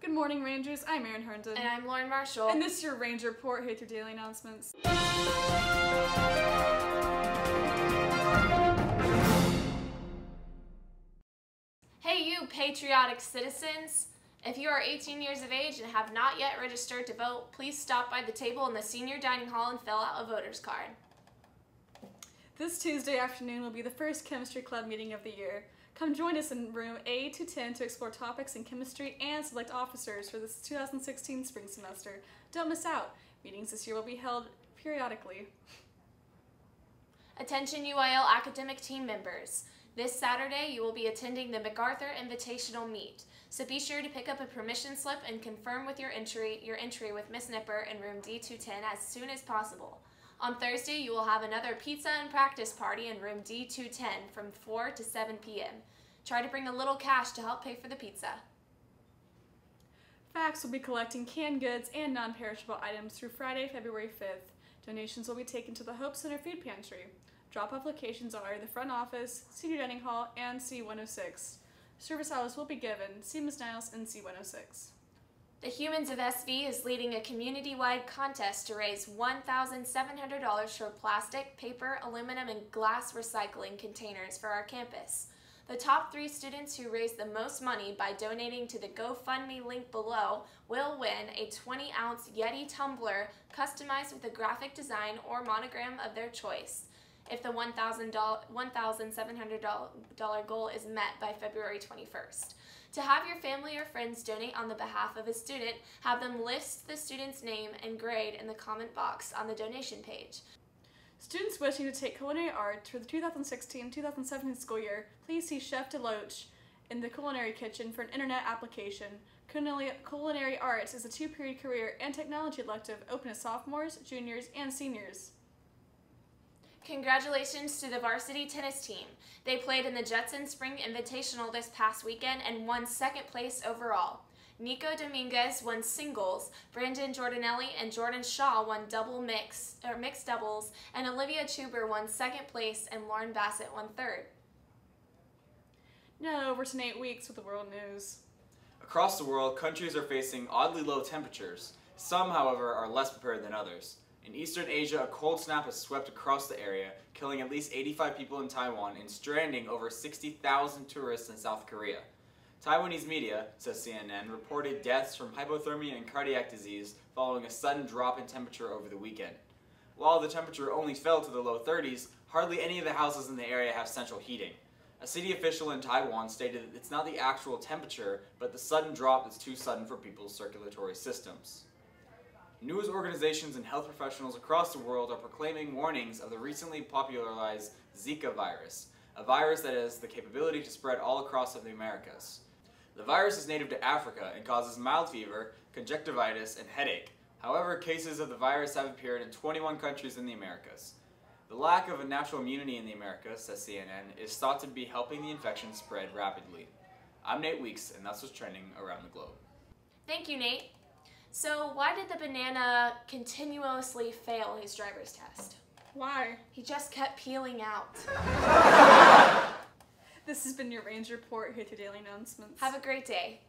Good morning, Rangers. I'm Erin Herndon. And I'm Lauren Marshall. And this is your Ranger Report here through Daily Announcements. Hey, you patriotic citizens! If you are 18 years of age and have not yet registered to vote, please stop by the table in the senior dining hall and fill out a voter's card. This Tuesday afternoon will be the first chemistry club meeting of the year. Come join us in room A to 10 to explore topics in chemistry and select officers for this 2016 spring semester. Don't miss out. Meetings this year will be held periodically. Attention UIL academic team members. This Saturday, you will be attending the MacArthur Invitational Meet, so be sure to pick up a permission slip and confirm with your entry your entry with Miss Nipper in room D210 as soon as possible. On Thursday, you will have another pizza and practice party in room D210 from 4 to 7 p.m. Try to bring a little cash to help pay for the pizza. FACTS will be collecting canned goods and non-perishable items through Friday, February 5th. Donations will be taken to the Hope Center Food Pantry. Drop-off locations are the front office, senior dining hall, and C106. Service hours will be given. See Ms. Niles and C106. The Humans of SV is leading a community-wide contest to raise $1,700 for plastic, paper, aluminum, and glass recycling containers for our campus. The top three students who raise the most money by donating to the GoFundMe link below will win a 20-ounce Yeti tumbler customized with a graphic design or monogram of their choice if the $1,700 goal is met by February 21st. To have your family or friends donate on the behalf of a student, have them list the student's name and grade in the comment box on the donation page. Students wishing to take culinary arts for the 2016-2017 school year, please see Chef Deloach in the culinary kitchen for an internet application. Culinary arts is a two-period career and technology elective open to sophomores, juniors, and seniors. Congratulations to the varsity tennis team. They played in the Judson Spring Invitational this past weekend and won second place overall. Nico Dominguez won singles, Brandon Jordanelli and Jordan Shaw won double mix or mixed doubles, and Olivia Chuber won second place and Lauren Bassett won third. Now over to Nate Weeks with the world news. Across the world, countries are facing oddly low temperatures. Some, however, are less prepared than others. In eastern Asia, a cold snap has swept across the area, killing at least 85 people in Taiwan and stranding over 60,000 tourists in South Korea. Taiwanese media, says CNN, reported deaths from hypothermia and cardiac disease following a sudden drop in temperature over the weekend. While the temperature only fell to the low 30s, hardly any of the houses in the area have central heating. A city official in Taiwan stated that it's not the actual temperature, but the sudden drop is too sudden for people's circulatory systems. News organizations and health professionals across the world are proclaiming warnings of the recently popularized Zika virus, a virus that has the capability to spread all across the Americas. The virus is native to Africa and causes mild fever, conjunctivitis, and headache. However, cases of the virus have appeared in 21 countries in the Americas. The lack of a natural immunity in the Americas, says CNN, is thought to be helping the infection spread rapidly. I'm Nate Weeks, and that's what's trending around the globe. Thank you, Nate. So why did the banana continuously fail his driver's test? Why? He just kept peeling out. this has been your Ranger Report here through Daily Announcements. Have a great day.